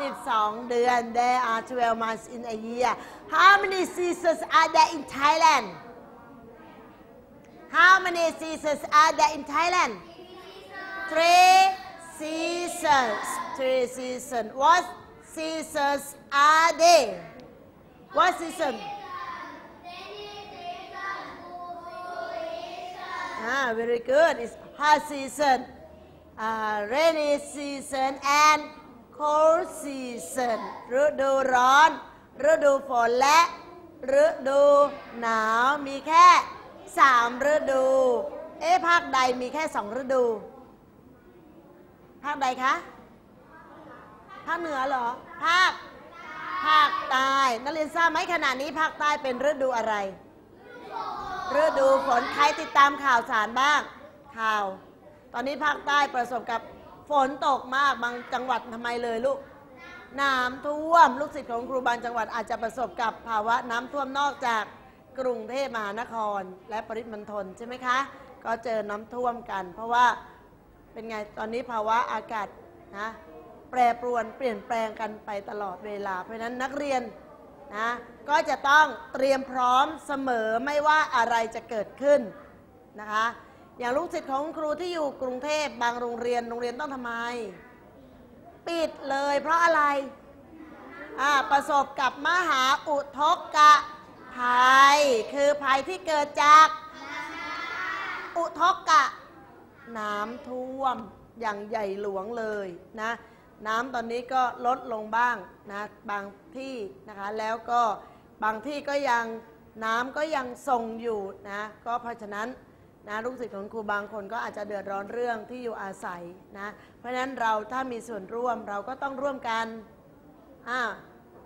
12 เดือน there are 12 months in a year how many seasons are there in Thailand how many seasons are there in Thailand three seasons three seasons what seasons are there what season ah very good it's hot season uh, rainy season and cold season ฤดูร้อน ฤดูฝนและ ฤดูหนาวมีแค่สามฤดู เอ๊ะภาคใดมีแค่สองฤดู ภาคใดคะ ภาคเหนือเหรอ ภาค ภาคใต้ นักเรียนทราบไหมขณะนี้ภาคใต้เป็นฤดูอะไร ฤดูฝน ใครติดตามข่าวสารบ้าง ข่าว ตอนนี้ภาคใต้ประสบกับ ฝนตกมากบางจังหวัดทำไมเลยลูกน้ำท่วมลูกศิษย์ของครูบางจังหวัดอาจจะประสบกับภาวะน้ำท่วมนอกจากกรุงเทพมหานคร และปริมณฑลใช่ไหมคะ ก็เจอน้ำท่วมกัน เพราะว่าเป็นไงตอนนี้ภาวะอากาศนะแปรปรวนเปลี่ยนแปลงกันไปตลอดเวลา เพราะฉะนั้นนักเรียนนะก็จะต้องเตรียมพร้อมเสมอไม่ว่าอะไรจะเกิดขึ้นนะคะ อย่างลูกศิษย์ของครูที่อยู่กรุงเทพบางโรงเรียนโรงเรียนต้องทำไม ปิดเลยเพราะอะไรอ่าประสบกับมหาอุทกกะภัย คือภัยที่เกิดจากอุทกกะ น้ำท่วมอย่างใหญ่หลวงเลยนะน้ำตอนนี้ก็ลดลงบ้างนะบางที่นะคะแล้วก็บางที่ก็ยังน้ำก็ยังทรงอยู่นะก็เพราะฉะนั้น นะลูกศิษย์ของครูบางคนก็อาจจะเดือดร้อนเรื่องที่อยู่อาศัยนะเพราะฉะนั้นเราถ้ามีส่วนร่วมเราก็ต้องร่วมกันอ่า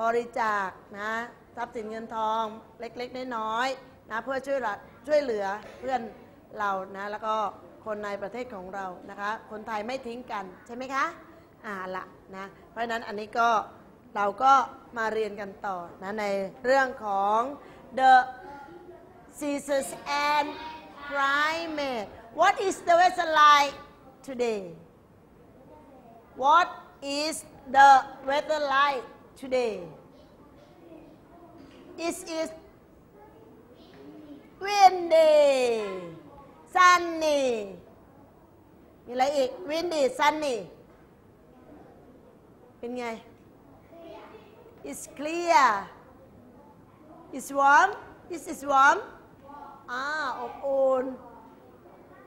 บริจาคนะทรัพย์สินเงินทองเล็กๆน้อยๆนะเพื่อช่วยช่วยเหลือเพื่อนเรานะแล้วก็คนในประเทศของเรานะคะ คนไทยไม่ทิ้งกันใช่ไหมคะอ่าละนะเพราะฉะนั้นอันนี้ก็เราก็มาเรียนกันต่อนะในเรื่องของ the seasons and climate what is the weather like today what is the weather like today it is windy sunny มีอะไรอีก windy sunny เป็นไง it's clear it's warm this is warm อ่าอบอุ่น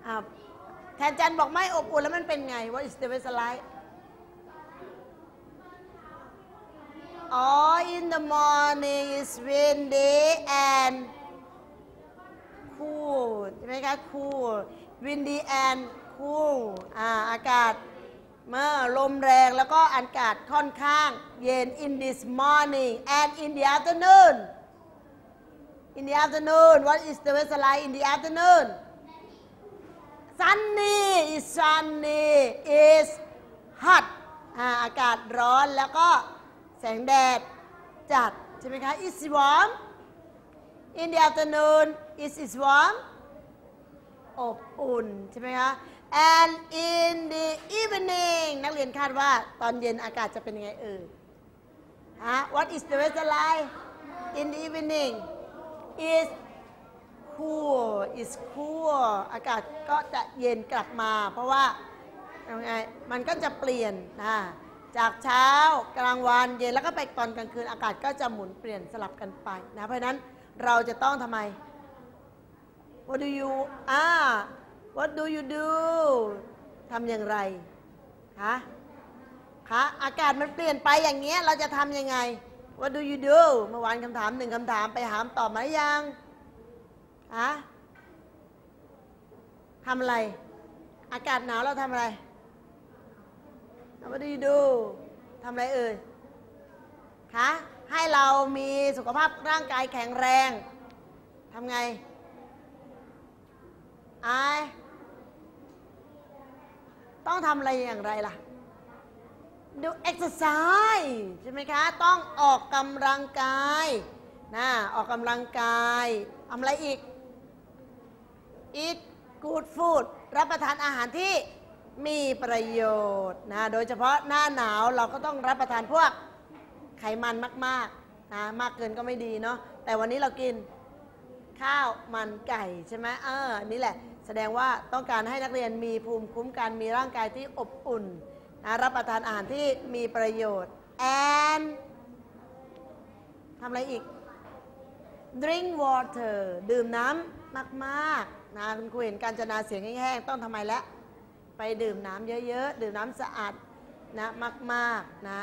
อ่าแทนจันบอกไม่อบอุ่นแล้วมันเป็นไง what is the weather like อ๋อ in the morning is windy and cool ใช่ไหมคะ cool windy and cool อ่าอากาศเมื่อลมแรงแล้วก็อากาศค่อนข้างเย็น in this morning and in the afternoon in the afternoon what is the weather like in the afternoon sunny is sunny is hot อาอากาศร้อนแล้วก็แสงแดดจัดใช่ไหมคะ is warm in the afternoon is is warm อบอุ่นใช่ไหมคะ and in the evening นักเรียนคาดว่าตอนเย็นอากาศจะเป็นยังไงเอ่ยฮะ what is the weather like in the evening is cool is cool อากาศก็จะเย็นกลับมา เพราะว่ายังไงมันก็จะเปลี่ยนนะจากเช้ากลางวันเย็นแล้วก็ไปตอนกลางคืนอากาศก็จะหมุนเปลี่ยนสลับกันไปนะเพราะนั้นเราจะต้องทำไม What do you อ่า What do you do ทำอย่างไรคะคะอากาศมันเปลี่ยนไปอย่างเงี้ยเราจะทำยังไง What do you do เมื่อวานคำถามหนึ่งคำถามไปหามตอบมาหรือยังฮะทำอะไร อากาศหนาวเราทำอะไร What do you do ทำอะไรเอ่ยคะให้เรามีสุขภาพร่างกายแข็งแรงทำไงไอต้องทำอะไรอย่างไรล่ะ ดู exercise ใช่ไหมคะ ต้องออกกำลังกายนะออกกำลังกายทำอะไรอีก eat good food รับประทานอาหารที่มีประโยชน์นะโดยเฉพาะหน้าหนาวเราก็ต้องรับประทานพวกไขมันมากๆนะมากเกินก็ไม่ดีเนาะแต่วันนี้เรากินข้าวมันไก่ใช่ไหมเออนี่แหละ แสดงว่าต้องการให้นักเรียนมีภูมิคุ้มกันมีร่างกายที่อบอุ่น นะรับประทานอาหารที่มีประโยชน์ and ทำอะไรอีก drink water ดื่มน้ำมากๆนะคุณครูเห็นการจนาเสียงแห้งๆต้องทำไมละไปดื่มน้ำเยอะๆ ดื่มน้ำสะอาดนะมากๆนะ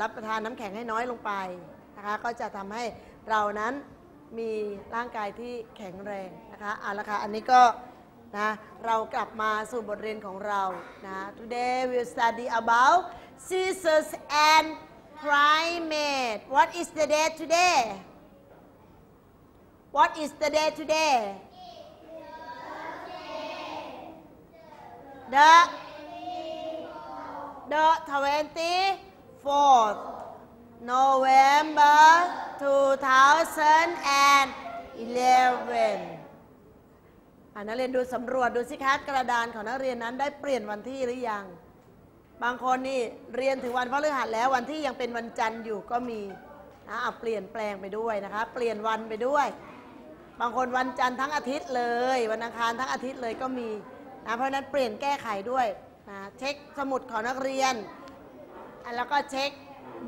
รับประทานน้ำแข็งให้น้อยลงไปนะคะก็จะทำให้เรานั้นมีร่างกายที่แข็งแรงนะคะเอาละค่ะอันนี้ก็ นะเรากลับมาสู่บทเรียนของเรานะ today we will study about scissors and primate what is the day today what is the day today the the 24th November 2011อ่า นักเรียนดูสำรวจดูสิคะกระดานของนักเรียนนั้นได้เปลี่ยนวันที่หรือยัง บางคนนี่เรียนถึงวันพฤหัสแล้ววันที่ยังเป็นวันจันทร์อยู่ก็มีนะเอาเปลี่ยนแปลงไปด้วยนะคะ เปลี่ยนวันไปด้วย บางคนวันจันทร์ทั้งอาทิตย์เลย วันอังคารทั้งอาทิตย์เลยก็มีนะเพราะนั้นเปลี่ยนแก้ไขด้วยนะเช็คสมุดของนักเรียน แล้วก็เช็ค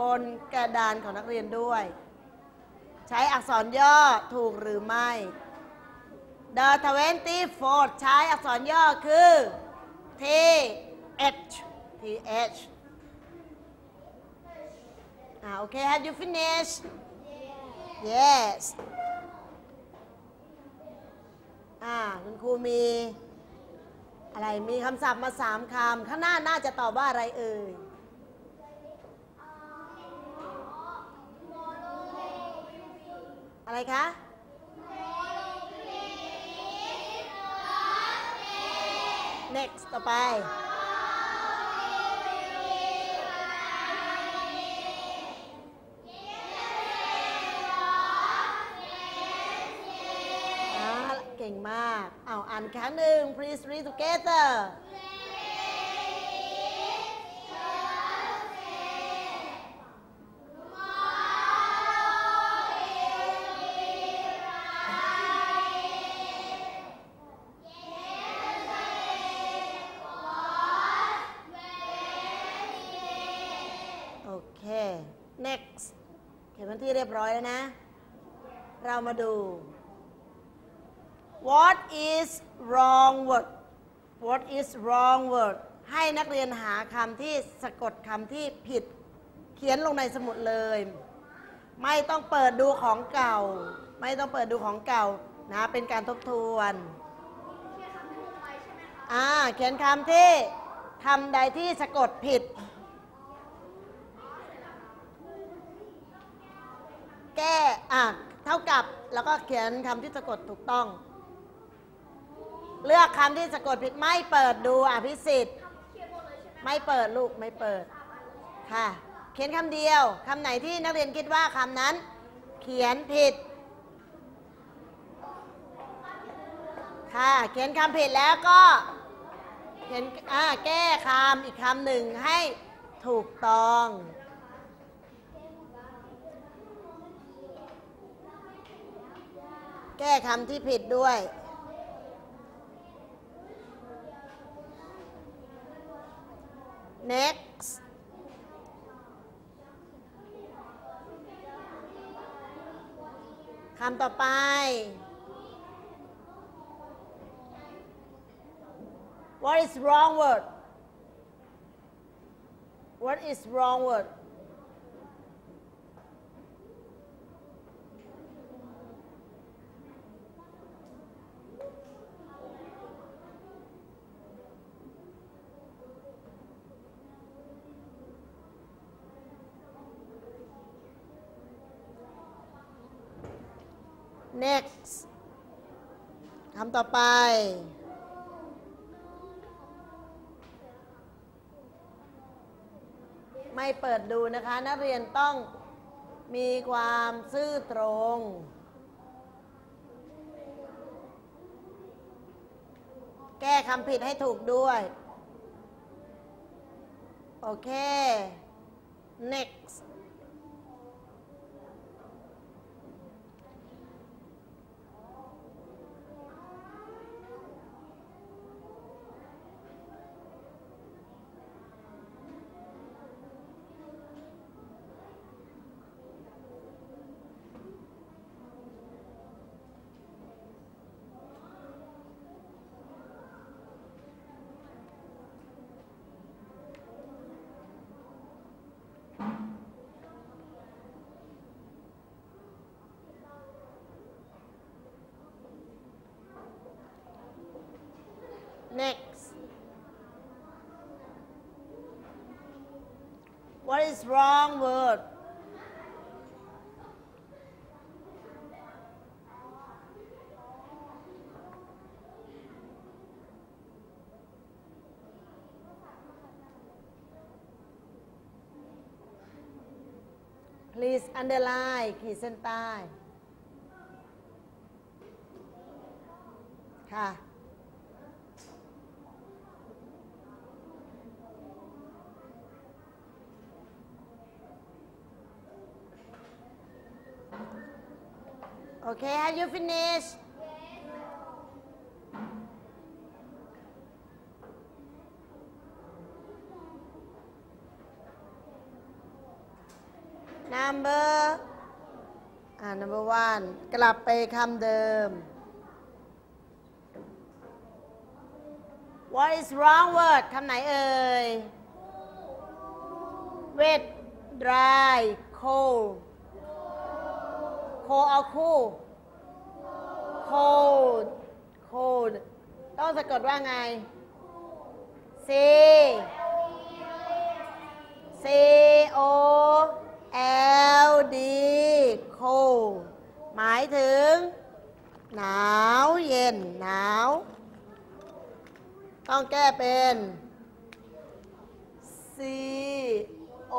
บนกระดานของนักเรียนด้วย ใช้อักษรย่อถูกหรือไม่ The 24 ใช้อักษรย่อคือ T H T H อ่าโอเค have you finished yes อ่าคุณครูมี อะไรมีคำศัพท์มาสามคำ ข้างหน้าน่าจะตอบว่าอะไรเอ่ยอะไรคะ next ต่อไป เก่งมาก เอาอ่านครั้งหนึ่ง please read together next เขียนวันที่เรียบร้อยแล้วนะ เรามาดู What is wrong word What is wrong word ให้นักเรียนหาคำที่สะกดคำที่ผิด เขียนลงในสมุดเลย ไม่ต้องเปิดดูของเก่า ไม่ต้องเปิดดูของเก่านะ เป็นการทบทวนอ่าเขียนคำที่คำใดที่สะกดผิด แก้ อะเท่ากับแล้วก็เขียนคำที่สะกดถูกต้อง เลือกคำที่สะกดผิดไม่เปิดดูอภิสิทธิ์ไม่เปิดลูกไม่เปิดค่ะ เขียนคำเดียวคำไหนที่นักเรียนคิดว่าคำนั้น เขียนผิดค่ะเขียนคำผิดแล้วก็เขียนอ่าแก้คำอีกคำหนึ่งให้ถูกต้อง ก้คำที่ผิดด้วย next คำต่อไป what is wrong word what is wrong word next คำต่อไป ไม่เปิดดูนะคะ นักเรียนต้องมีความซื่อตรง แก้คำผิดให้ถูกด้วย โอเค next Next. What is wrong word? Please underline ขีดเส้นใต้ ค่ะ Okay, have you finished? Number อ่า number one กลับไปคำเดิม What is wrong word คำไหนเอ่ย wet dry cold โคเอาคู่ cold cold ต้องสะกดว่าไง C C O L D cold หมายถึง หนาวเย็น หนาว ต้องแก้เป็น C O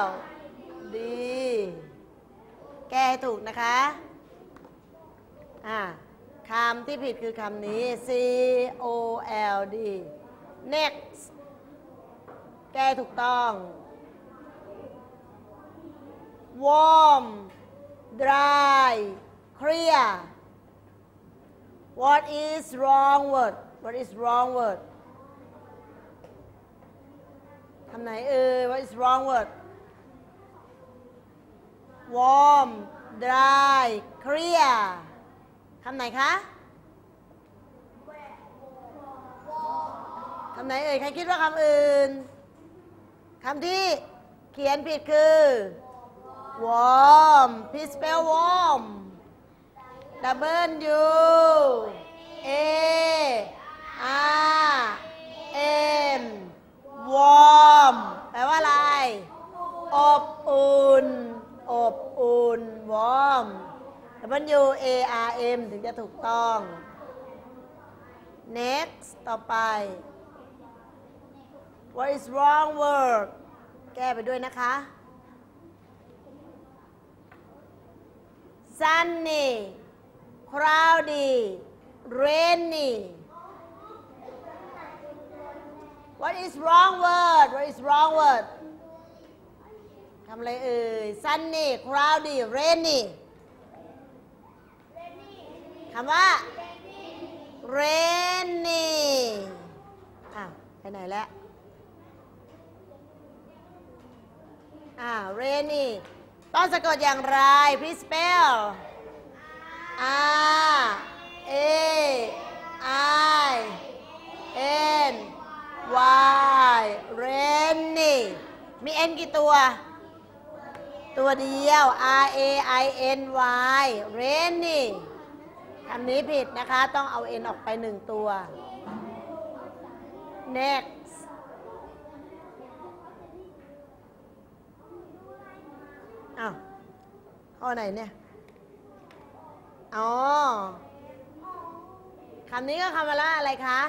L D แก้ถูกนะคะอ่าคำที่ผิดคือคำนี้ C O L D next แก้ถูกต้อง warm dry clear what is wrong word what is wrong word คำไหนเอ่ย what is wrong word warm dry clear คำไหนคะคำไหนเอ่ย ใครคิดว่าคำอื่น คำที่เขียนผิดคือ warm please spell warm W A R M warm แปลว่าอะไร อบอุ่น อบอุ่น warm W A R M ถึงจะถูกต้อง next ต่อไป what is wrong word แก้ไปด้วยนะคะ sunny cloudy rainy what is wrong word what is wrong word ทำอะไรเอ่ย sunny cloudy rainy คำว่า rainy อะไปไหนแล้วอ่า rainy ต้องสะกดอย่างไร please spell R A I N Y rainy มี N กี่ตัว ตัวเดียว R A I N Y rainy คำนี้ผิดนะคะ ต้องเอา N ออกไปหนึ่งตัว next อ้าวข้อไหนเนี่ย อ๋อ คำนี้ก็คำว่าอะไรคะ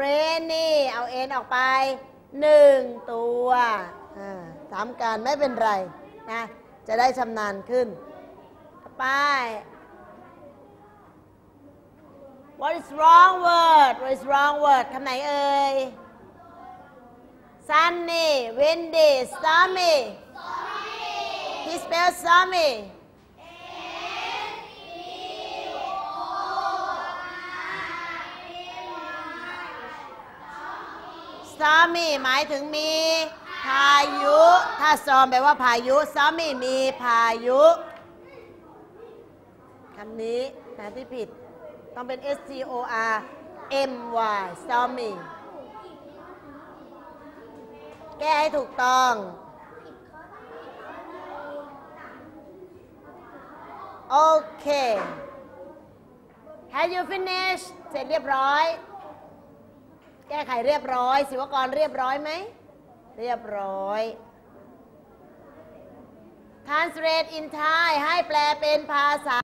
rainy เอา n ออกไปหนึ่งตัว สามการไม่เป็นไรนะจะได้ชำนาญขึ้นไป what is wrong word what is wrong word คำไหนเอ่ย sunny windy stormy he spells stormy stormy หมายถึงมี พายุ ถ้า storm แปลว่าพายุ stormy มีพายุคำนี้นะที่ผิด ต้องเป็น S T O R M Y stormy แก้ให้ถูกต้องโอเค Have you finished เสร็จเรียบร้อย แก้ไขเรียบร้อย ศิวกรเรียบร้อยไหม เรียบร้อย Translate in Thai ให้แปลเป็นภาษา